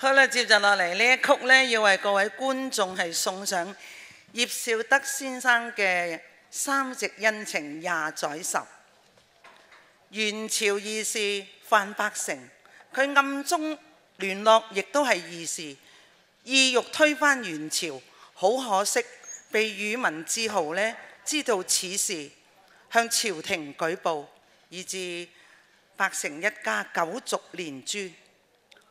好啦，接住落嚟呢一曲呢，要为各位觀眾係送上葉紹德先生嘅《三夕恩情廿載十》。元朝義士范百成，佢暗中聯絡，亦都係義士，意欲推翻元朝。好可惜，被宇文之豪呢知道此事，向朝廷舉報，以致百成一家九族連誅。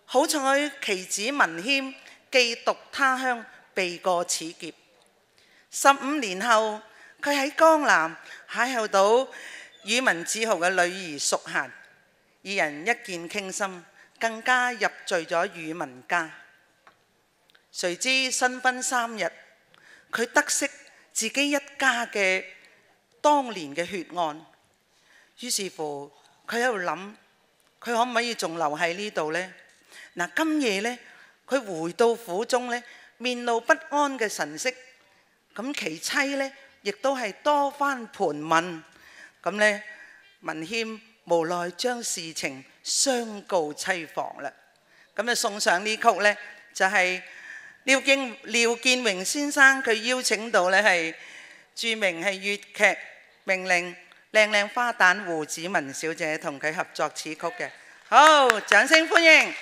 好彩其子文谦寄獨他鄉，避過此劫。十五年後，佢喺江南邂逅到宇文子豪嘅女兒淑嫻，二人一見傾心，更加入贅咗宇文家。誰知新婚三日，佢得悉自己一家嘅當年嘅血案，於是乎佢喺度諗，佢可唔可以仲留喺呢度呢？嗱，今夜呢，佢回到府中呢，面露不安嘅神色。咁其妻呢，亦都係多番盤問。咁呢，文谦無奈將事情相告妻房啦。咁啊，送上呢曲呢，就係廖建廖建榮先生佢邀請到呢係著名係粵劇名伶靚靚花旦胡子文小姐同佢合作此曲嘅。好，掌聲歡迎！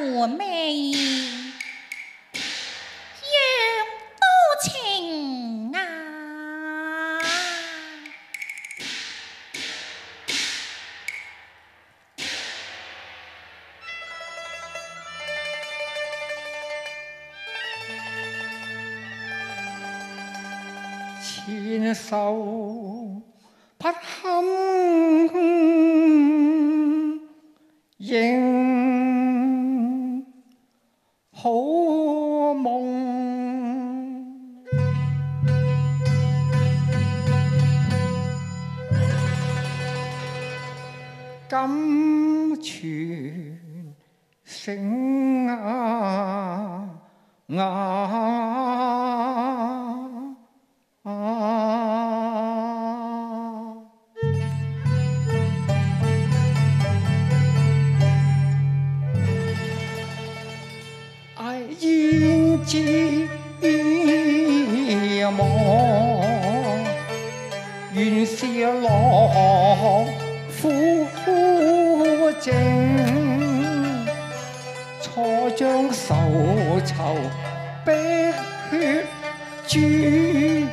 我妹有多情啊。亲手应知望，原是狼虎正，錯將仇仇逼血鑄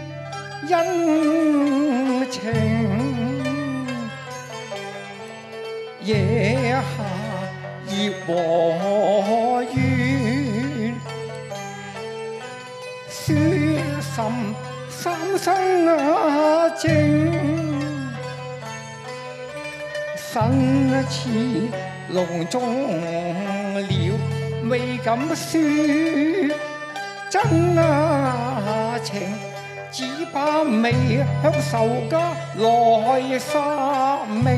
恩情。野下業和生啊正，身似籠中鳥，未敢说真啊情，只怕未享受家來殺命。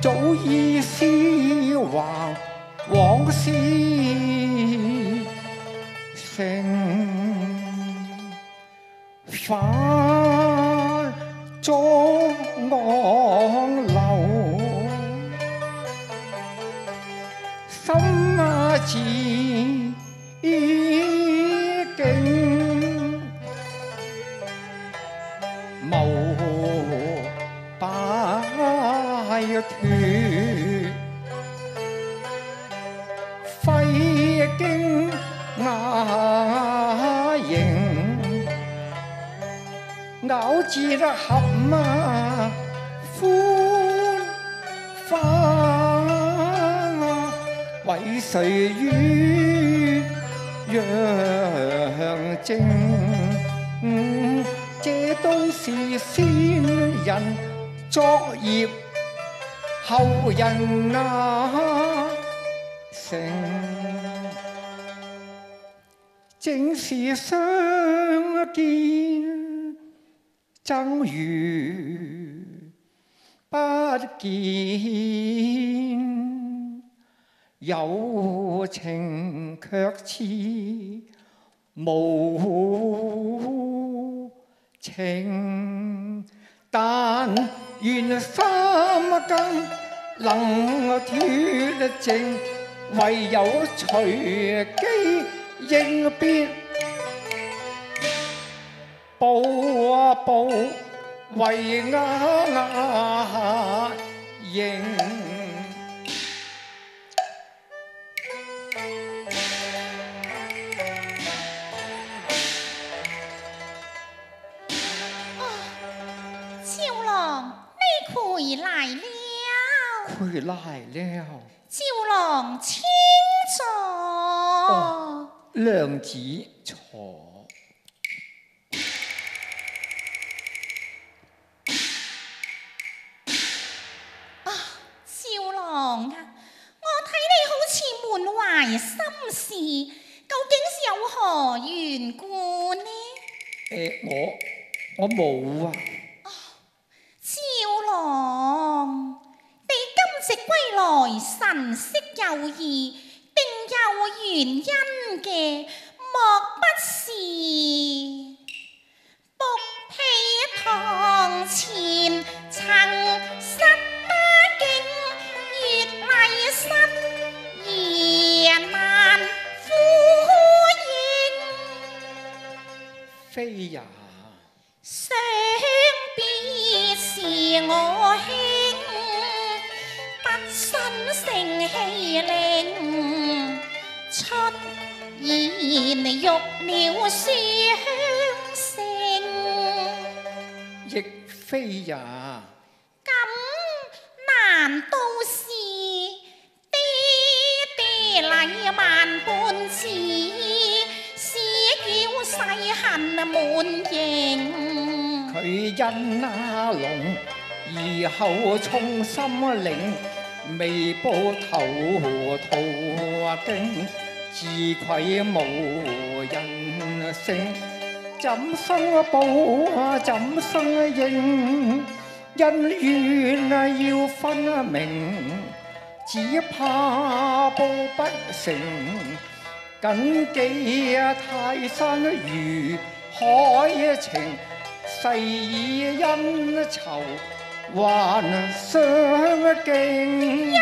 早已消還往事成中昂流，心啊自似得合嘛，欢花为谁与？扬正这都是先人作业，后人啊成正是相见。爭如不見，有情卻似無情，但願三更能脱淨，唯有隨機應變，步啊步為壓形。趙郎，你回来了。回来了，赵郎，請坐。哦娘子坐。我睇你好似滿懷心事，究竟是有何緣故呢？誒、我我冇啊，趙郎，你今夕歸來神色有異，定有原因嘅，莫不是非也。想必是我兄不新盛氣令，出言欲了書香聲。亦非也，咁難道是爹爹禮萬般似，使叫世恨滿盈？佢因那龍，而後從心领，未報頭途經，自愧無人性。怎生報，怎生應？恩怨啊要分明，只怕報不成。谨记啊泰山如海情，誓以恩仇还相敬。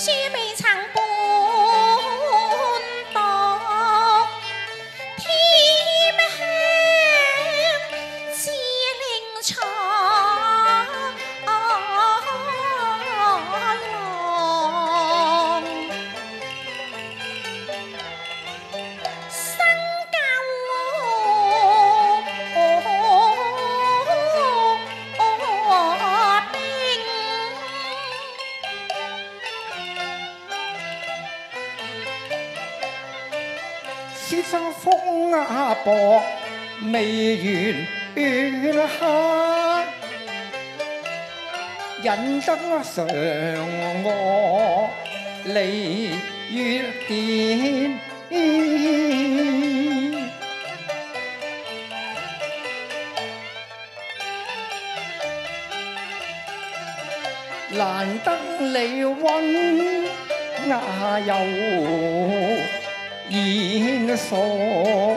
書未曾半常我离月殿，难得你温雅又贤淑，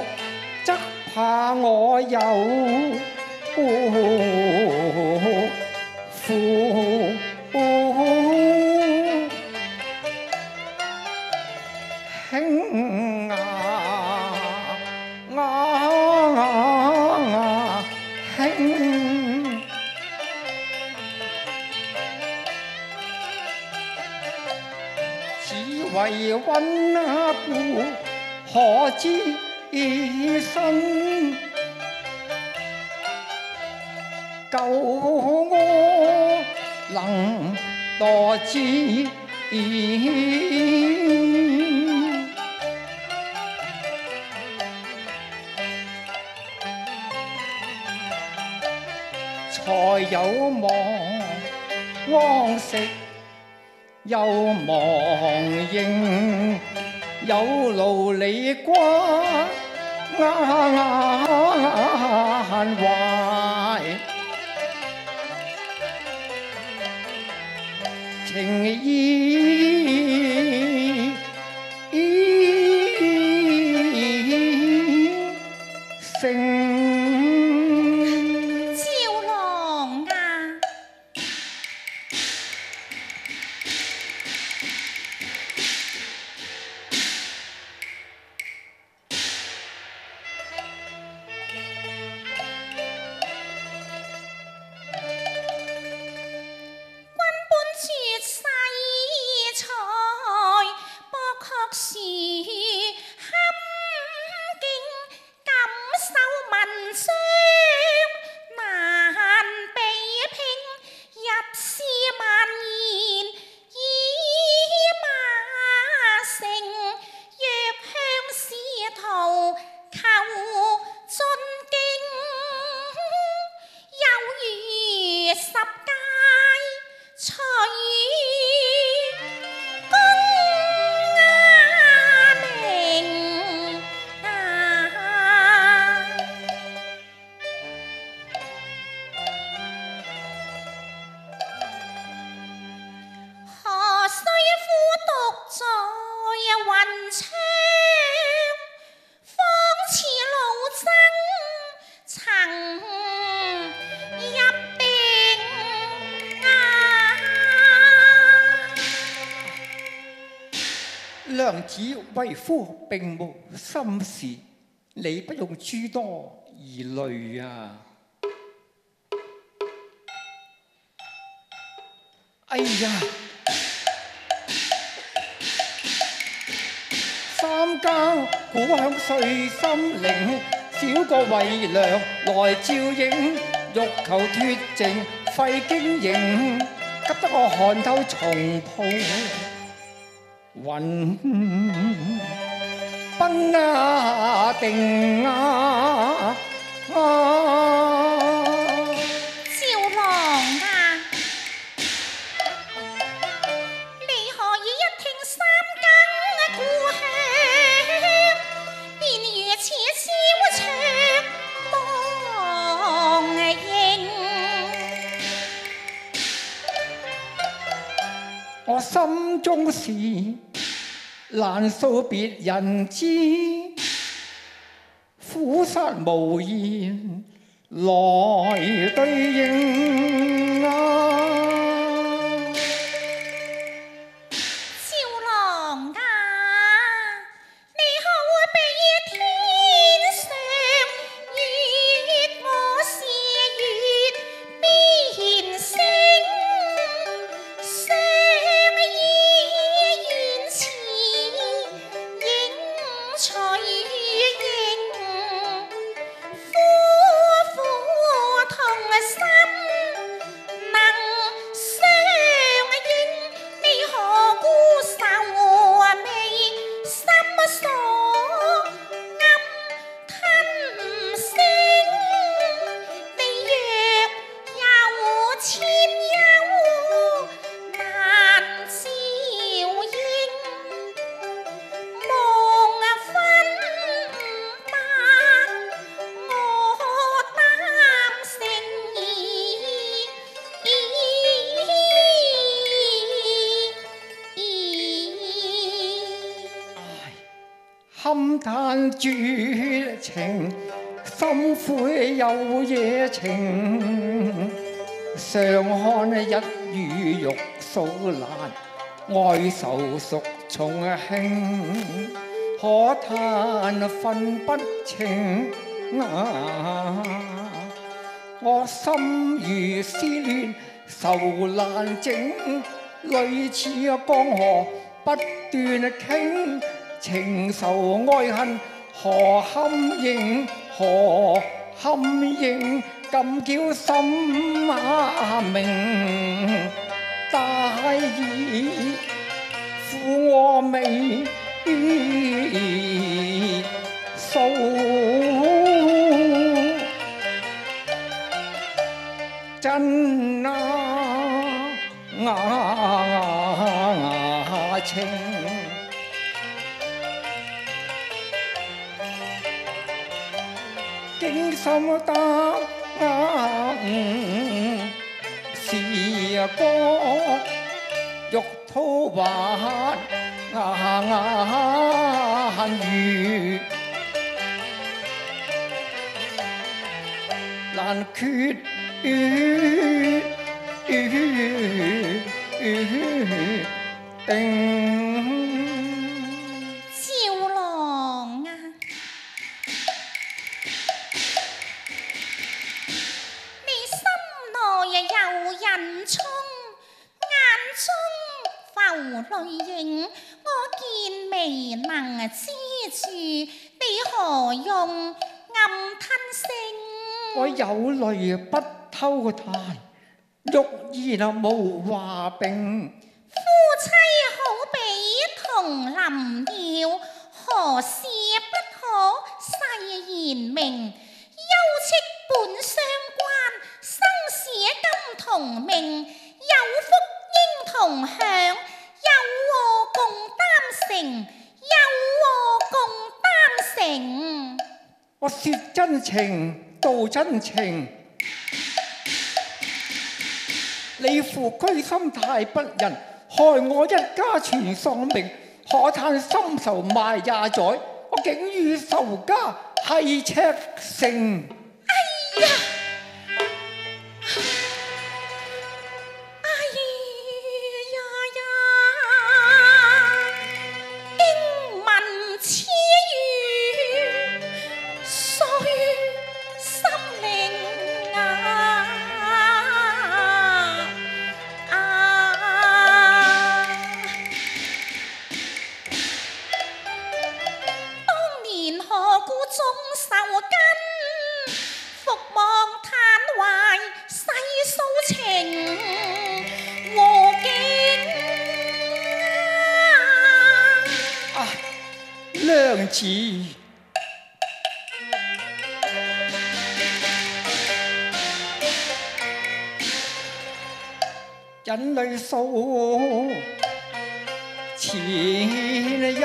只怕我有负。為溫故，可知身救我能多知。才有望安息。又忘形，有勞你關懷，情意夫並無心事，你不用諸多疑虑啊！哎呀，三更鼓響碎心靈，少個為娘來照應，欲求脱淨費經營，急得我汗透重鋪。雲崩啊定啊啊！趙郎啊，你何以一聽三更故鄉，便如此瀟長望影？我心中事难诉别人知，苦涩无言来对应啊。一語欲訴難，愛愁屬重輕。可叹分不清啊！我心如思亂，愁難靜，淚似江河不斷傾，情仇愛恨何堪認？何堪認？咁叫心啊明，大義負我未數。真啊啊情，經心得是歌，欲吐還語。難決定。浮淚影，我見未能知住，你何用暗吞聲？我有淚不偷彈，欲言無話並。夫妻好比同林鳥，何事不可細言明？休戚本相關，生死今同命，有福應同享，有禍共担承，有禍共担承。我說真情，道真情。你父居心太不仁，害我一家全喪命。可叹心仇埋廿載，我竟與仇家係赤誠。哎呀！人淚數前因，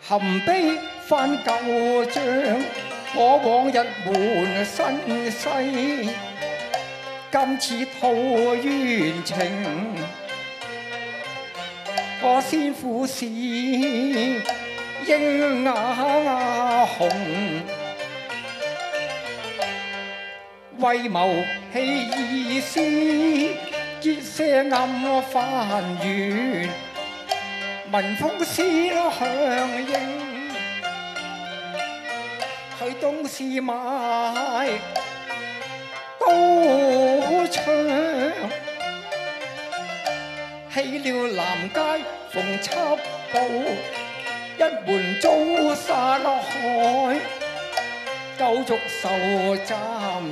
含悲翻舊帳，我往日滿身世，今次套冤情，我先苦是英雅紅。為謀起二诗，结社暗翻怨，闻风诗响应。去东市买刀枪，起了南街逢七宝，一门遭杀落海，九族受沾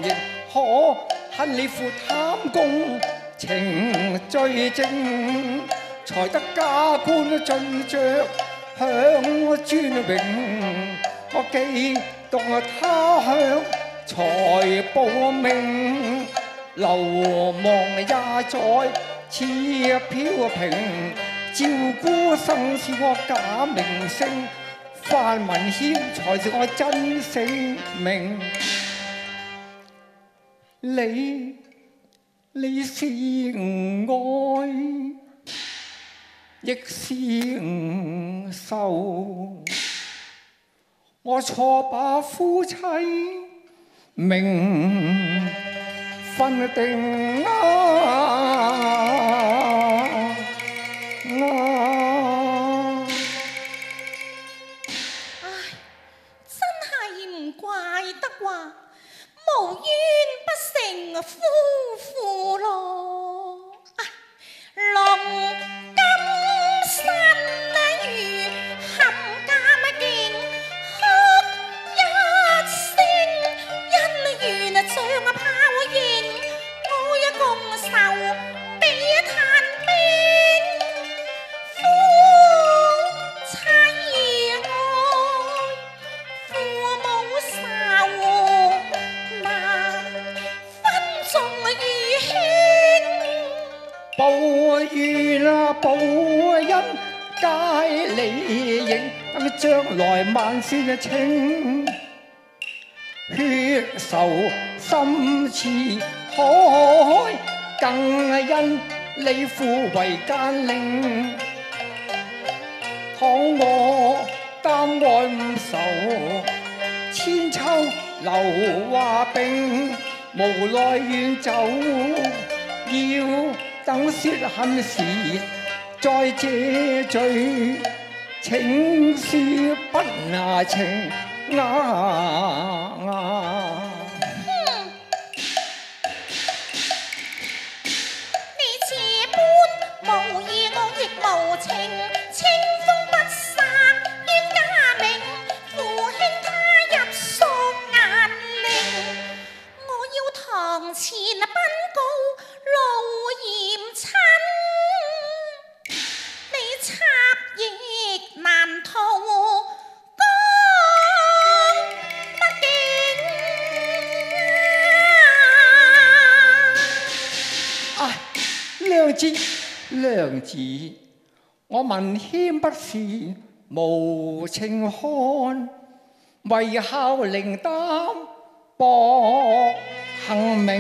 染，可。恨你负贪功情罪證，才得加官進爵享尊荣。我記讀他鄉才報名，流亡也在此飘萍，照顧生是我假名声。范文謙才是我真姓名，你你是爱，亦是受，我错把夫妻名分定啊！啊真系唔怪得话，无冤夫妇咯。啊龙皆理應，等將來萬事清。血仇心刺海，更因你父為奸佞。倘我擔愛仇，千秋流華冰，無奈遠走。要等雪恨時在借罪，请恕不那情啊！啊娘子，我文谦不是無情漢，為孝靈擔薄幸命。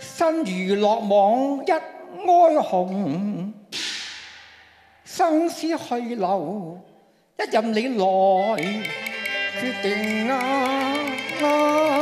身如落網一哀鸿，生死去留，一任你來決定啊！春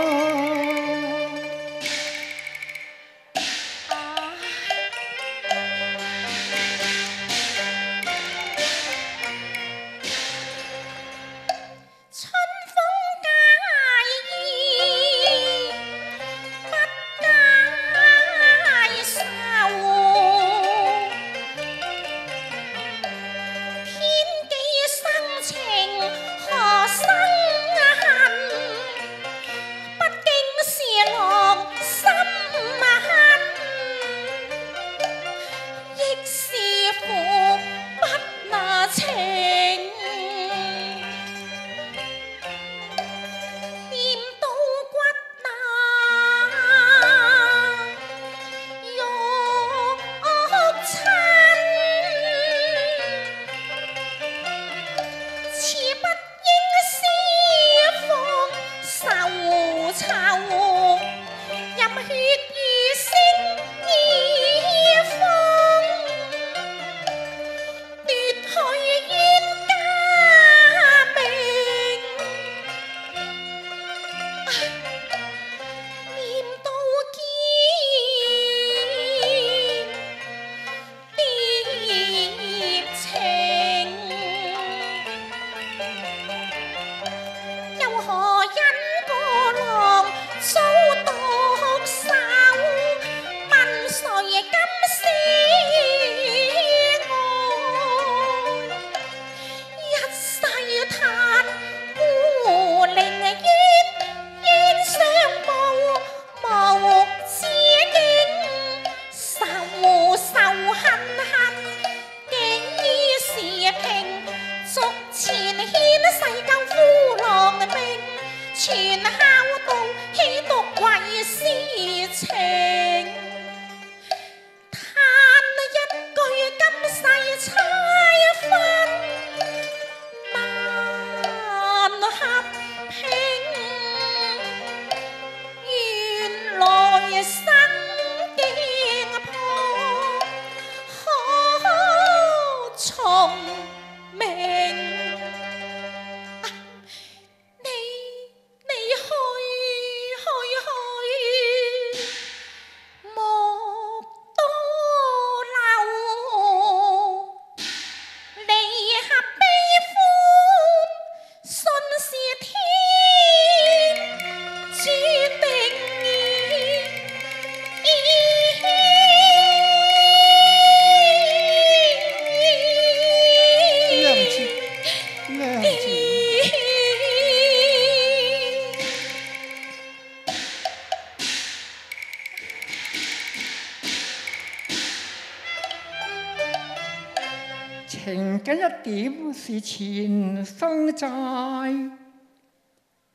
點是前生债，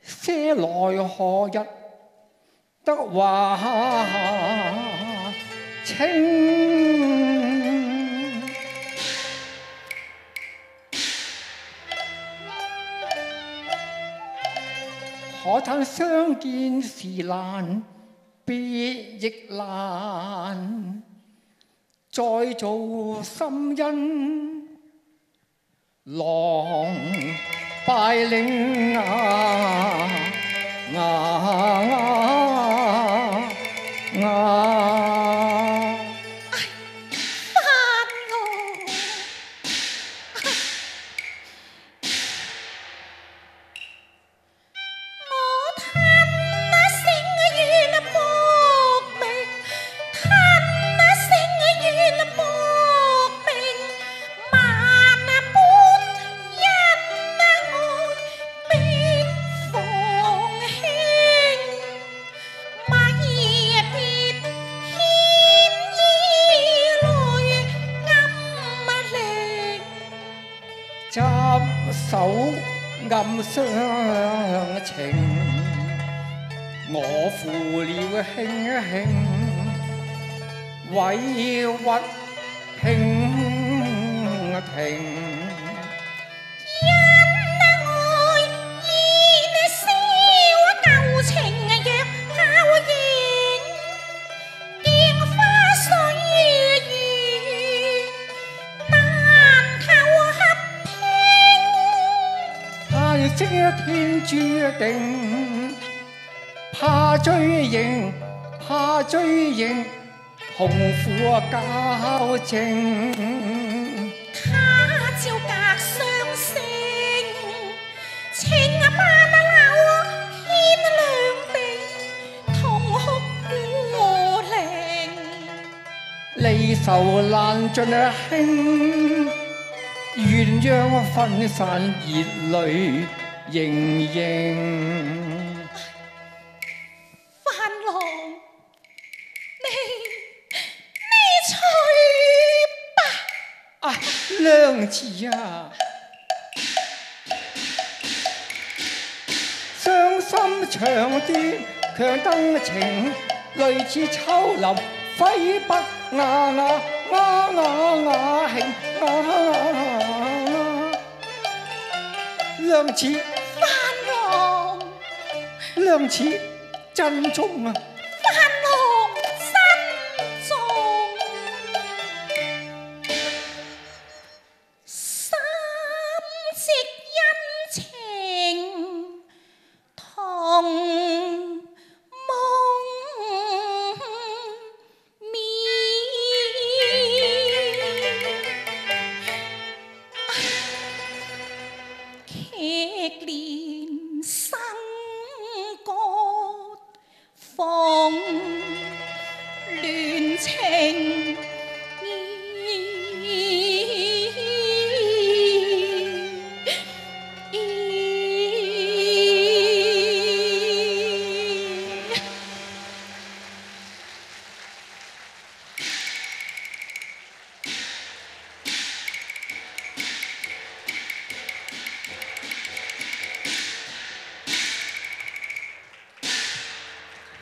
些來何日得還清？可叹相見時難，別亦難。再做心恩因，狼敗領啊啊啊要屈平平。因愛煙燒舊情若泡影，鏡花水月難求合拼。嘆息天注定，怕追認，怕追認，同苦交情。他朝隔相聲，情萬流牽兩地，同哭孤零。離愁難盡啊輕，鴛鴦分散熱淚盈盈。娘子啊，傷心長斷強登情，淚似秋林揮筆呀呀呀呀呀興啊！娘子，范郎，娘子，珍重啊！